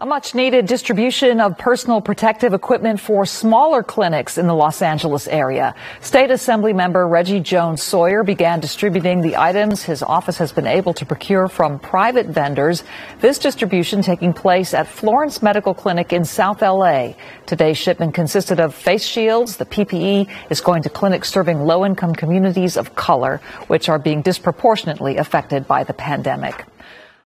A much needed distribution of personal protective equipment for smaller clinics in the Los Angeles area. State Assembly member Reggie Jones Sawyer began distributing the items his office has been able to procure from private vendors. This distribution taking place at Florence Medical Clinic in South LA. Today's shipment consisted of face shields. The PPE is going to clinics serving low income communities of color, which are being disproportionately affected by the pandemic.